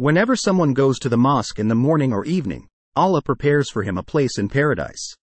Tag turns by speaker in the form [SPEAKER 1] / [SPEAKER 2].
[SPEAKER 1] Whenever someone goes to the mosque in the morning or evening, Allah prepares for him a place in paradise.